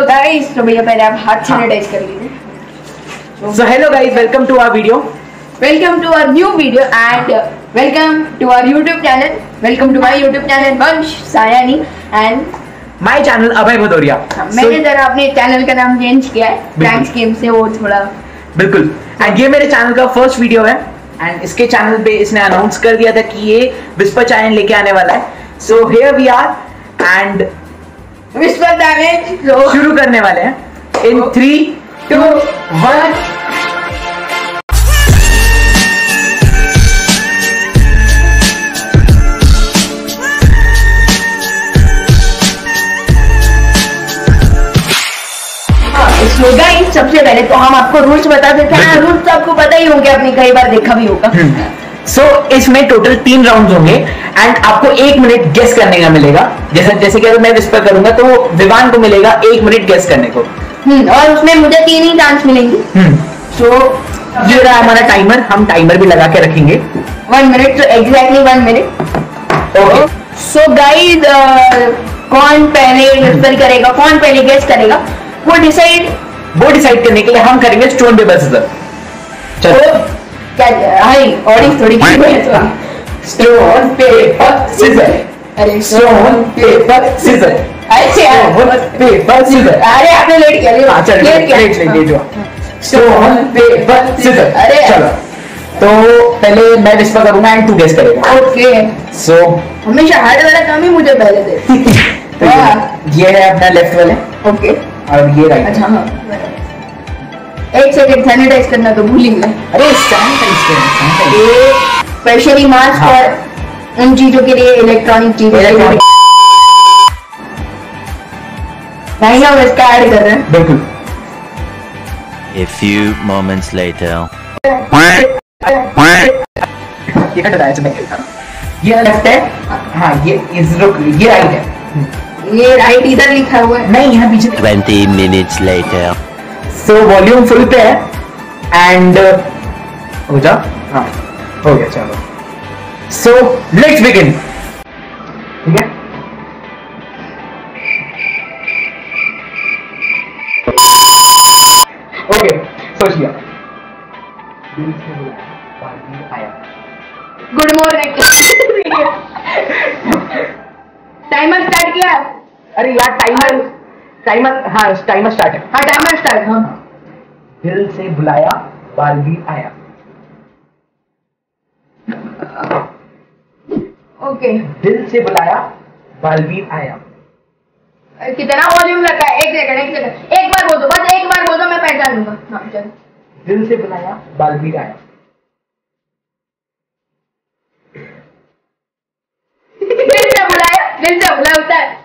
Hello guys तो भैया पहले आप हाथ सैनिटाइज कर लीजिए। So hello guys, welcome to our video. Welcome to our new video and welcome to our YouTube channel welcome to my YouTube channel Vansh Sayani and My channel Abhay Bhadauria. मैंने जरा अपने channel का नाम change किया है। Pranks game से वो थोड़ा बिल्कुल। एंड ये मेरे चैनल का फ़र्स्ट वीडियो है। एंड इसके चैनल पे इसने अनाउंस कर दिया था कि ये विस्पर चैनल लेके आने वाला है। So here we are and whisper damage शुरू करने वाले हैं। इन थ्री टू वन इसमें गाइस सबसे पहले तो हम आपको रूल्स बता देते हैं। रूल्स तो आपको पता ही होंगे आपने कई बार देखा भी होगा। सो so, इसमें टोटल तीन राउंड होंगे। एंड आपको एक मिनट गेस करने का मिलेगा। जैसे जैसे कि अगर मैं विस्पर करूँगा तो विवान को मिलेगा एक मिनट गेस करने को। हम्म, और उसमें मुझे तीन ही चांस मिलेंगे। सो ये रहा हमारा टाइमर हम टाइमर भी लगा के रखेंगे। वन मिनट तो exactly one minute okay so guys कौन पहले विस्पर करेगा कौन पहले गेस करेगा? वो डिसाइड वो डिसाइड करने के लिए हम करेंगे स्टोन पेपर सीजर चलो। क्या हाय ऑडियंस थोड़ी है स्टोन पेपर सीजर अरे stone paper scissor stone paper scissor अरे आपने लेट किया हाँ चलो लेट किया। लेट लेट जो स्टोन पेपर सीजर अरे। चलो। तो पहले मैं विस्पर करूँगा एंड तू गेस करेगा। ओके सो हमेशा हार्ड वाला काम ही मुझे पहले दे। तो ये ये है अपना लेफ़्ट वाले। ओके और ये राइट अच्छा हाँ। एक सेकंड सैनिटाइज करना तो भूल ही गया। अरे सैनिटाइज करें ये स्पेशली मास्क हाँ। और उन चीज़ों के लिए इलेक्ट्रॉनिक चीज़ों नहीं हम इसका ऐड कर रहे हैं। बिल्कुल। A few moments later. ये कट रहा है चलो ये लेफ़्ट है हाँ ये इस रुक ये राइट है। ये राइट इधर लिखा हुआ है। नहीं यहाँ पीछे 20 minutes later. So volume full पे है एंड हो जा हाँ। हो गया चलो। सो लेट्स बिगिन ठीक है? ओके सोच लिया। आया। गुड मॉर्निंग टाइमर स्टार्ट किया? अरे यार टाइमर टाइमर हाँ टाइमर स्टार्ट है। हाँ टाइमर स्टार्ट हाँ। दिल से बुलाया बाल भी आया। ओके दिल से बुलाया बालवीर आया। कितना वॉल्यूम रखा है? एक सेकंड एक सेकंड एक बार बोल दो बस एक बार बोल दो मैं पहचान लूँगा। हाँ चलो। दिल से बुलाया बालवीर आया। दिल से बुलाया दिल से बुलाया होता है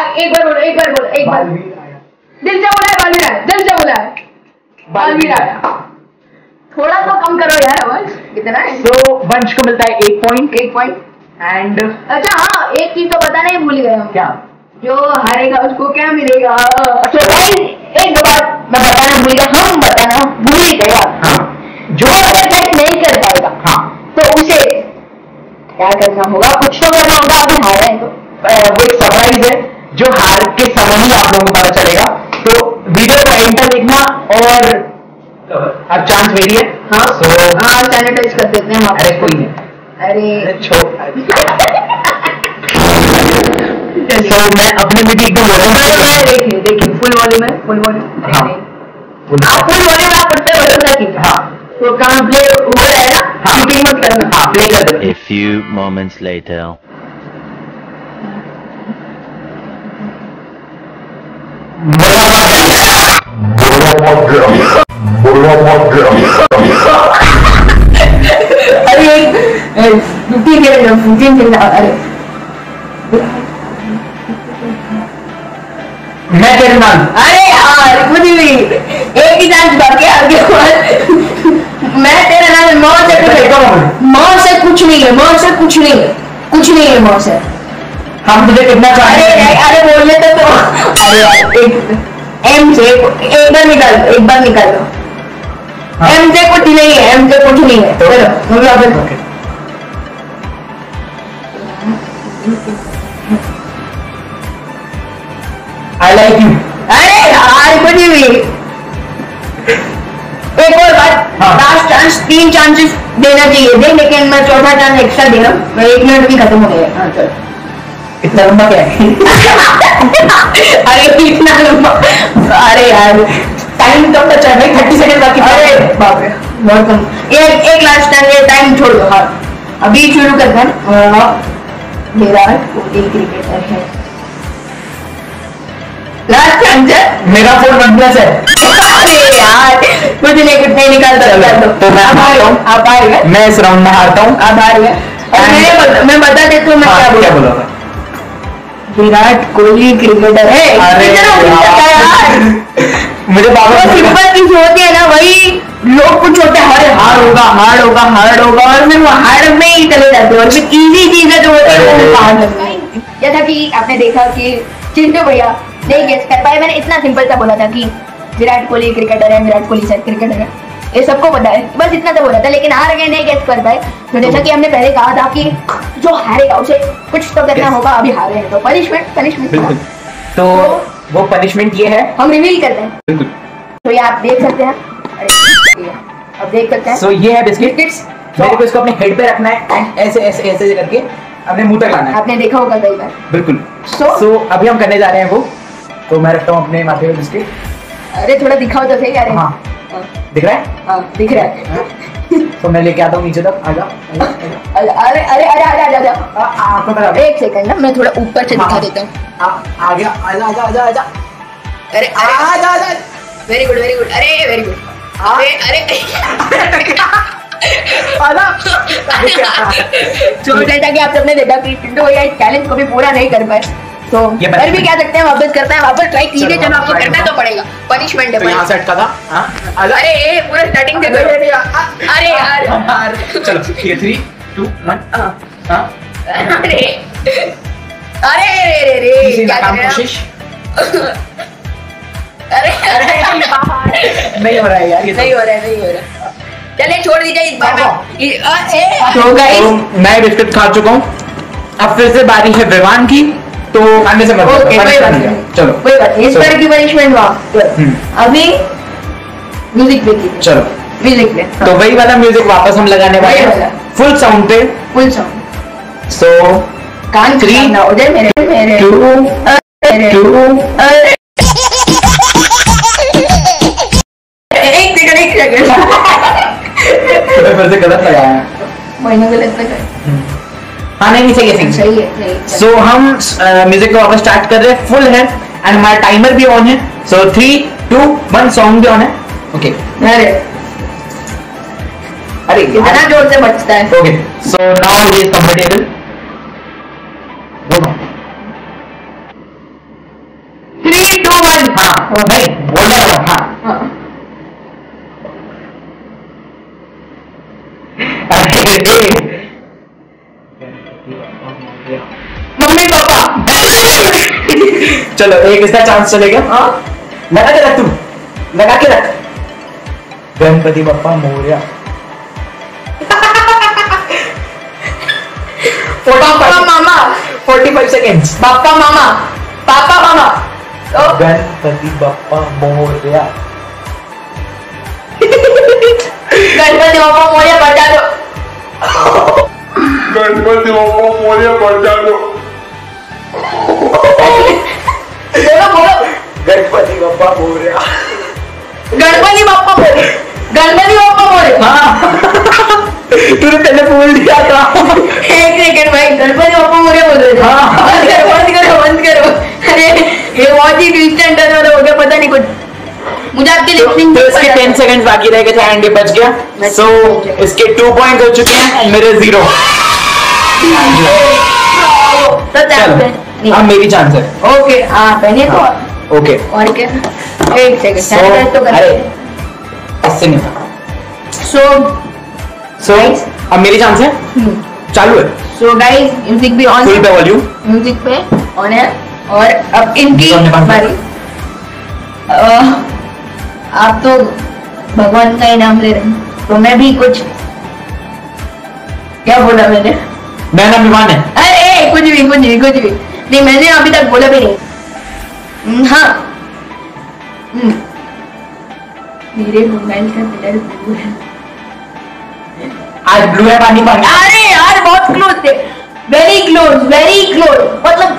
अब एक बार बोलो एक बार बोलो एक बार। दिल से बुलाया बालवीर आया दिल से बुलाया। बालवीर आया। थोड़ा तो कम करो यार आवाज़ कितना? है तो वंश को मिलता है एक पॉइंट एक पॉइंट एंड अच्छा हाँ एक चीज़ तो बताना ही भूल गए क्या? जो हारेगा उसको क्या मिलेगा? तो भाई एक बात मैं बताना भूल गया। हम बताना भूल ही गए यार। हाँ। जो अगर गेट नहीं कर पाएगा। हाँ। तो उसे क्या करना होगा? कुछ तो करना होगा अभी हारे हैं तो। वो एक सरप्राइज़ है। जो हार के समय ही आप लोगों को पता चलेगा। तो वीडियो का एंड तक देखना और अब चांस मेरी है? हाँ। सो हाँ सैनिटाइज कर देते हैं अरे कोई नहीं। अरे। छोड़। सो मैं अपने में भी एकदम वॉल्यूम देखिए देखिए फुल वॉल्यूम है फुल वॉल्यूम हाँ। आप फुल वॉल्यूम आप करते हो वॉल्यूम रखिए हाँ। तो कहाँ प्ले हो जाएगा हाँ। चीटिंग मत करना। हाँ प्ले कर दे। A few moments later. अरे एक अरे अरे ही मैं तेरा नाम से कुछ से कुछ नहीं है मौ से कुछ नहीं है कुछ नहीं है मौ से हम तुझे कितना अरे चाहते अरे बोलने तो तो। अरे एम से एक बार निकाल दो एक बार निकाल दो। हाँ। एम कुछ नहीं है एम कुछ नहीं है। चलो हम वापस ओके आई लाइक यू अरे कुछ भी एक और बात हाँ। लास्ट चांस तीन चांसेस देना चाहिए। दे लेकिन मैं चौथा चांस एक्स्ट्रा दे रहा हूँ एक मिनट भी खत्म हो गया। हाँ चलो। इतना लंबा क्या है अरे इतना लंबा अरे यार टाइम कब तक है भाई थर्टी सेकंड बाकी अरे बाप रे। बहुत कम एक एक लास्ट टाइम ये टाइम छोड़ दो। हाँ। अभी शुरू करते हैं विराट कोहली क्रिकेटर है। मेरा फ़ोन वन प्लस है। अरे यार कुछ नहीं कुछ नहीं निकालता। तो मैं हारता हूँ। आप हार गए मैं इस राउंड में हारता हूँ। आप हार गए और मैं मैं बता देता हूँ मैं हाँ, क्या बोला। विराट कोहली क्रिकेटर है। अरे मुझे बाबा सिंपल चीज़ होती है ना वही लोग कुछ होते हैं अरे हार होगा हार होगा हार होगा और फिर वो हार में ही चले जाते हैं और फिर इजी चीज़ें जो होती है वो हार लगती है। जैसा कि आपने देखा कि चिंटू भैया नहीं गेस कर पाए मैंने इतना सिंपल सा बोला था कि विराट कोहली क्रिकेटर है विराट कोहली शायद क्रिकेटर है। ये सबको पता है। बस इतना तो बोला था लेकिन हार गए नहीं गेस कर पाए तो जैसा कि हमने पहले कहा था कि जो हारेगा उसे कुछ तो करना होगा अभी हारे हैं तो पनिशमेंट पनिशमेंट तो वो पनिशमेंट ये है। हम रिवील करते हैं तो ये आप देख सकते हैं। आप देख सकते हैं। सो ये है बिस्किट बिस्किट्स मेरे को इसको अपने हेड पे रखना है ऐसे ऐसे ऐसे करके अपने मुँह तक लाना है। आपने देखा होगा कई बार। बिल्कुल। So- सो अभी हम करने जा रहे हैं वो। तो मैं रखता हूँ अपने माथे पे बिस्किट अरे थोड़ा दिखाओ तो सही हाँ। हाँ, दिख रहा है? हाँ दिख रहा है। हाँ? तो मैं लेके आता हूँ नीचे तक आजा। आजा, आजा। अरे अरे अरे अरे अरे अरे आ, आ, आँखों तक आ गया। एक सेकंड ना मैं थोड़ा ऊपर से दिखा हाँ। देता हूँ। आ, आ गया आजा आजा आजा आजा। अरे आजा आजा। वेरी गुड वेरी गुड अरे वेरी गुड अरे अरे। आजा। तो जैसा कि आप सबने देखा कि भैया इस चैलेंज को भी पूरा नहीं कर पाए। तो कर भी क्या सकते हैं वापस करते हैं वापस ट्राई कीजिए चलो, चलो आपको करना करो। तो पड़ेगा। पनिशमेंट तो यहाँ है से अटका था हाँ, अरे ये पूरा स्टार्टिंग से अरे, अरे, करो अरे यार चलो ये थ्री टू वन हाँ। हाँ? अरे। अरे रे रे रे तीसरी क्या कर हो? कोशिश? अरे अरे। नहीं हो रहा है यार ये नहीं हो रहा है नहीं हो रहा है। चलिए छोड़ दीजिए इस बार हाँ। तो तो गाइस मैं बिस्किट खा चुका हूँ। अब फिर से बारी है विवान की। तो खाने से मत ओके कोई बात नहीं। चलो। कोई बात नहीं इस बार की पनिशमेंट वहाँ हम्म। अभी म्यूज़िक पे चलो। म्यूज़िक पे तो वही वाला म्यूज़िक वापस हम लगाने वाले हैं। फुल साउंड पे फुल सॉन्ग सो कान हो जाए मेरे मेरे। टू टू एक सेकंड एक सेकंड फिर से गलत लगाया। मैंने गलत लगा हाँ नहीं चाहिए। सही है है है है सो हम म्यूज़िक को वापस स्टार्ट कर रहे हैं फुल है एंड हमारा टाइमर भी ऑन है। So three two one song भी ऑन है। ओके अरे। अरे कितना ज़ोर से बचता है। Okay so now it is comfortable चलो एक इसका चांस चलेगा हाँ लगा के रख तू लगा के रख गणपति बप्पा मोरिया पापा मामा फोर्टी फाइव सेकेंड्स पापा मामा पापा मामा तो गणपति बप्पा मोरिया गणपति बाबा मोरिया बजा दो गणपति बाप्पा मोरिया बचा लो बोलो बोलो गणपति बप्पा मोरिया गणपति बापा मोरे गणपति बापा मोरे हाँ। तूने पहले बोल दिया था। एक सेकंड भाई गणपति बापा मोरे बोल रहे थे हाँ। बंद करो बंद करो बंद करो। अरे ये बहुत ही इंस्टेंट टर्न वाला हो गया पता नहीं कुछ। मुझे आपके लिपसिंग तो इसके टेन सेकंड बाकी रह गए थे एंड बच गया। सो so, इसके टू पॉइंट हो चुके हैं and मेरे ज़ीरो तो अब मेरी चांस है। ओके हाँ पहले तो। ओके। और क्या? एक सेकंड सो सैनिटाइज तो अरे कर इससे नहीं सो सो अब मेरी चांस है चालू है। सो गाइस म्यूज़िक भी ऑन फुल पे वॉल्यूम म्यूज़िक पे ऑन है। और अब इनकी तो बारी। आप तो भगवान का ही नाम ले रहे हैं। तो मैं भी कुछ क्या बोला मैंने? मेरा नाम विमान है। अरे कुछ भी कुछ भी कुछ भी। नहीं मैंने अभी तक बोला भी नहीं। हम्म, हाँ। हम्म, मेरे मोबाइल का कलर ब्लू है। आज ब्लू है पानी पानी। अरे यार बहुत क्लोज थे। वेरी क्लोज वेरी क्लोज मतलब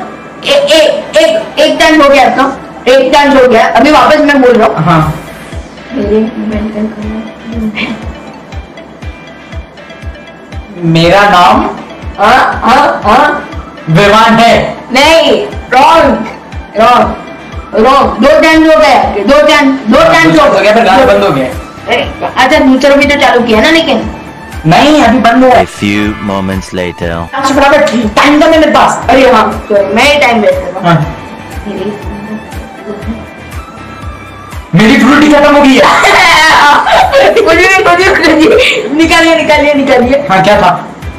ए, ए, एक एक चांस हो गया था एक चांस हो गया। अभी वापस मैं बोल रहा हूँ। हाँ। मेरे मोबाइल का कलर है। मेरा नाम? हाँ हाँ हाँ। विमान है। नहीं रॉन्ग रॉन्ग रॉन्ग दो चांस हो। गए दो चांस दो चांस हो गया फिर गाना बंद हो गया। अच्छा दूसरा भी तो चालू किया ना लेकिन। नहीं अभी बंद हुआ A few moments later. है फटाफट टाइम कम मेरे पास। अरे हाँ मैं ही टाइम वेस्ट कर रहा हाँ, हूँ। मेरी मेरी फ्रूटी खत्म हो गई है। कुछ भी कुछ भी निकालिए निकालिए निकालिए। हाँ क्या था?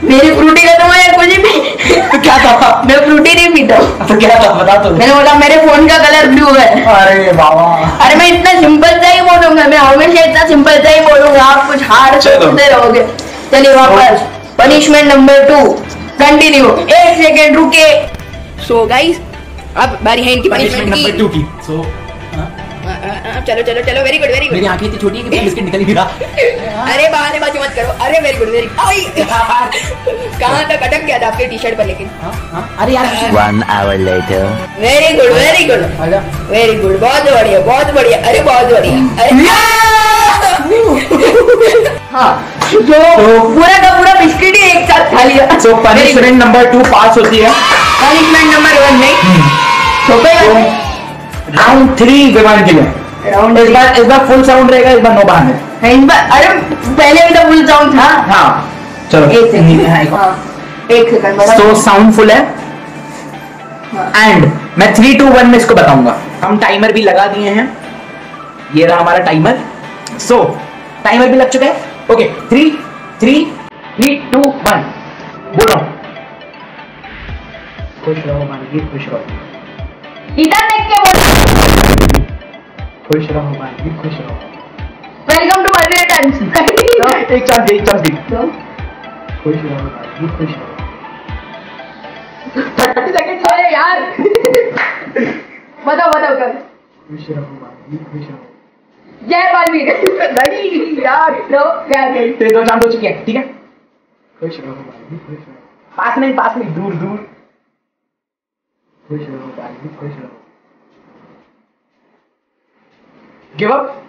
मेरी फ्रूटी खत्म है कुछ भी। तो क्या था? मैं फ्रूटी नहीं पीता। तो क्या था? बता तो मैंने बोला मेरे फ़ोन का कलर ब्लू है। अरे बाबा। अरे मैं इतना सिंपल सा ही बोलूँगा। मैं हमेशा इतना सिंपल सा ही बोलूँगा। आप कुछ हार्ड। सोचते रहोगे। चलिए वापस। पनिशमेंट नंबर टू कंटिन्यू एक सेकेंड रुके सो गाइस अब बारी है इनकी पनिशमेंट नंबर टू की। सो की। चलो चलो चलो वेरी गुड वेरी गुड मेरी आँखें इतनी छोटी है कि बिस्किट निकल ही नहीं रहा। अरे बहाने बाजी मत करो। अरे वेरी गुड वेरी कहाँ तक अटक गया था आपके टी शर्ट पर लेकिन? हाँ, हाँ, अरे यार। One hour later. Very good very good आजा। वेरी गुड बहुत बढ़िया बहुत बढ़िया। अरे बहुत बढ़िया। अरे। हाँ जो पूरा का पूरा बिस्किट ही एक साथ खा लिया। So punishment number two pass होती है। पनिशमेंट नंबर वन नहीं तो राउंड थ्री विमान के लिए। राउंड इस बार इस बार फुल साउंड रहेगा इस बार नो बहाने। इस बार अरे पहले भी तो फुल साउंड था। हाँ। चलो। एक सेकंड हाँ, एक हाँ। एक सेकंड सो साउंड फुल है। एंड मैं थ्री टू वन में इसको बताऊँगा। हम टाइमर भी लगा दिए हैं। ये रहा हमारा टाइमर सो टाइमर भी लग चुका है। Okay three three three two one बोल। रहा हूँ खुश रहो मानवी खुश रहो। इधर देख के बोल। खुश रहो मानवी खुश रहो। वेलकम टू रिटर्न्स एक चांस दे एक चांस दे तो? खुश रहो मानवी खुश रहो। थर्टी सेकंड अरे यार। बताओ बताओ कर खुश रहो मानवी खुश रहो। जय बालवीर। नहीं यार गई तेरे दो हो चुके हैं ठीक है? खुश रहो मानवी खुश रहो। पास नहीं पास नहीं दूर दूर। खुश रहो मानवी खुश रहो give up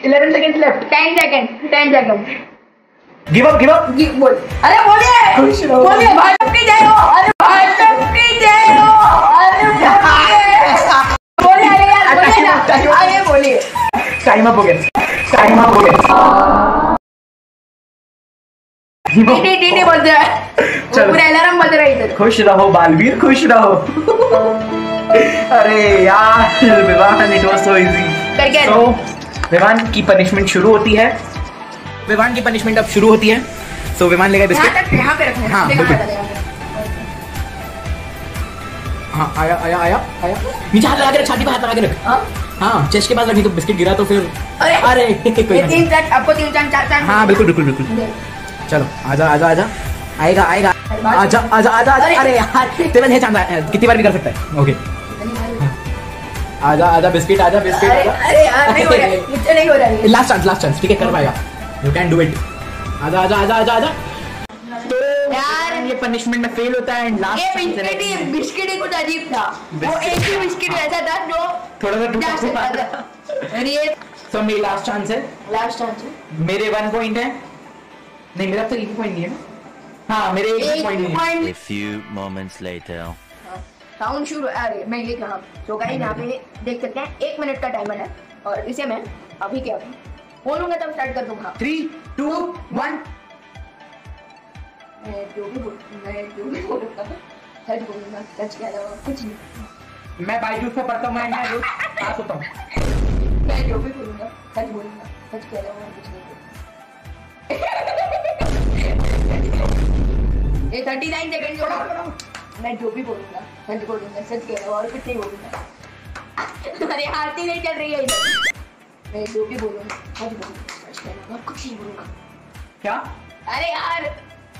11 seconds. Left ten second ten second give up give up बोल। अरे बोलिए। खुश रहो। बोलिए भाजपा की जय हो। अरे भाजपा की जय हो। अरे बोलिए। बोलिए अरे यार बोलिए अरे बोलिए। टाइम अप हो गया। टाइम अप हो गया। खुश रहो बालवीर खुश रहो अरे यार Vivaan it so easy Vivaan की पनिशमेंट शुरू होती है विवान की पनिशमेंट अब शुरू होती है सो विमान लेगा पे हाँ, आया आया आया आया नीचे हाथ लगा के रख छाती पे हाथ लगा के रख हाँ? चेस्ट के पास रखी तो बिस्किट गिरा तो फिर अरे अरे कोई। तीन चार आपको तीन चार चार हाँ बिल्कुल बिल्कुल बिल्कुल चलो आजा आजा आजा। आएगा आएगा। आजा आजा आजा आजा। अरे। यार। तेरे है चांदा कितनी बार भी कर सकता है। ओके आजा आजा बिस्किट आजा बिस्किट अरे अरे यार नहीं हो रहा है, मुझसे नहीं हो रहा है। लास्ट चांस लास्ट चांस ठीक है कर पाएगा। यू कैन डू इट आजा आजा आजा आजा आजा। यार ये पनिशमेंट में फेल होता है एंड ये बिस्किट ही बिस्किट ही कुछ अजीब था। वो एक ही बिस्किट ऐसा था जो थोड़ा सा टूटा था और ये तो मेरी लास्ट चांस है लास्ट चांस मेरे वन पॉइंट है। नहीं मेरा तो एक पॉइंट नहीं है ना। हाँ मेरे एक पॉइंट नहीं है। A point few moments later. Sound शुरू अरे मैं ये कहा तो गाइस यहाँ पे देख सकते हैं एक मिनट का टाइमर है और इसे मैं अभी क्या बोलूँगा तब स्टार्ट कर दूँगा। थ्री टू वन मैं जो भी बोल मैं जो भी बोलूँगा सच बोलूँगा सच के अलावा कुछ नहीं। मैं बाईजूस में पढ़ता हूँ मैं मैं रोज पास होता हूँ। मैं जो भी बोलूँगा सच बोलूँगा सच के अलावा कुछ नहीं। ये थर्टी नाइन सेकेंड छोड़ो मैं जो भी बोलूँगा सच बोलूँगा सच के अलावा और कुछ नहीं बोलूँगा। अरे आरती नहीं चल रही है इधर। मैं जो भी बोलूँगा सच बोलूँगा सच के अलावा कुछ नहीं बोलूँगा। क्या? अरे यार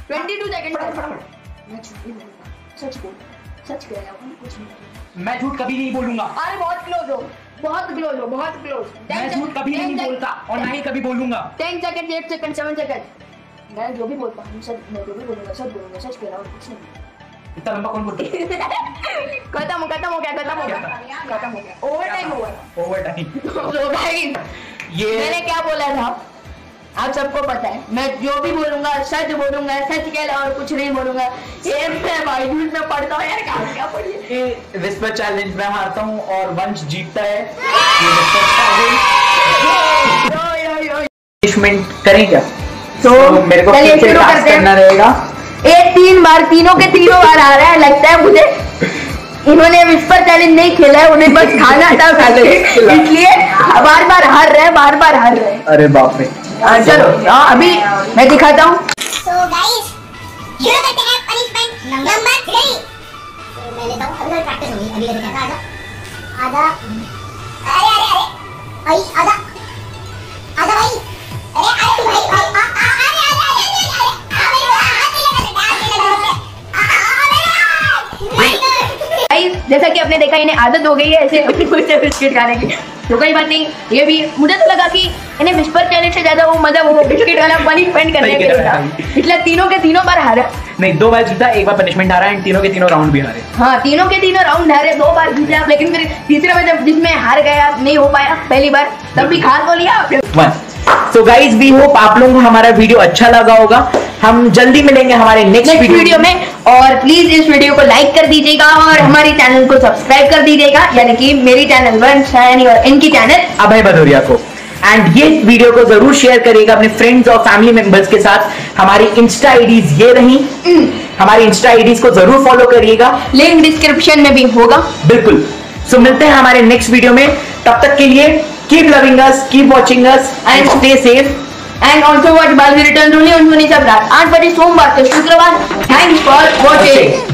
ट्वेंटी टू सेकेंड मैं जो भी बोलूँगा सच बोलूँगा सच कह रहा हूँ कुछ नहीं मैं झूठ कभी नहीं बोलूँगा। अरे बहुत क्लोज हो बहुत क्लोज हो बहुत क्लोज मैं झूठ कभी नहीं बोलता और ना ही कभी बोलूँगा। Ten second eight second seven second मैं जो भी बोलता हूँ सच मैं जो भी बोलूँगा सच बोलूँगा कुछ नहीं इतना लंबा कौन बोलता खत्म हो खत्म हो गया खत्म हो गया खत्म हो गया ओवर टाइम हुआ ओवर टाइम तो गाइस ये मैंने क्या बोला था आप सबको पता है मैं जो भी बोलूँगा सच बोलूँगा सच के अलावा और कुछ नहीं बोलूँगा ये मैं में पढ़ता हूँ यार क्या क्या पढ़िए विस्पर चैलेंज में हारता हूँ और वंश जीतता है यो करें क्या तो मेरे को चलिए शुरू करना रहेगा। एक तीन बार तीनों के तीनों बार आ रहा है लगता है मुझे इन्होंने विस्पर चैलेंज नहीं खेला है उन्हें बस खाना था खाना। इसलिए बार बार हार रहे हैं बार बार हार रहे हैं। अरे बाप रे। चलो हाँ, अभी मैं दिखाता हूँ। So. तो आधा। अरे अरे अरे भाई आधा। आधा भाई। जैसा कि आपने देखा इन्हें आदत हो गई है ऐसे अपनी से बिस्किट खाने की। तो कोई बात नहीं ये भी मुझे तो लगा कि इन्हें विस्पर चैलेंज से ज़्यादा वो मज़ा वो बिस्किट वाला स्पेंड करने के लिए। इसलिए तीनों के तीनों बार हारा। नहीं दो बार जीता एक बार पनिशमेंट हारा है तीनों के तीनों राउंड भी हारे। हाँ तीनों के तीनों राउंड हारे दो बार जीते आप लेकिन फिर तीसरे में जब जिसमें हार गया नहीं हो पाया पहली बार तब भी खा तो लिया आपने। One so guys we hope आप लोगों को हमारा वीडियो अच्छा लगा होगा। हम जल्दी मिलेंगे हमारे नेक्स्ट नेक्स्ट वीडियो में। और प्लीज़ इस वीडियो को लाइक कर दीजिएगा और हमारे चैनल को सब्सक्राइब कर दीजिएगा। यानी कि मेरी चैनल वंश यानी और इनकी चैनल अभय भदौरिया को। एंड ये वीडियो को ज़रूर शेयर करिएगा अपने फ्रेंड्स और फैमिली मेंबर्स के साथ। हमारी इंस्टा आईडीज ये रही। हमारी इंस्टा आईडीज को ज़रूर फॉलो करिएगा। लिंक डिस्क्रिप्शन में भी होगा। बिल्कुल। सो मिलते हैं हमारे नेक्स्ट वीडियो में। तब तक के लिए keep loving us, keep watching us, and, stay safe. And also watch Balvi Returns only on Sunny Sabrat. And but is Sombar Shukravan. Thanks for watching.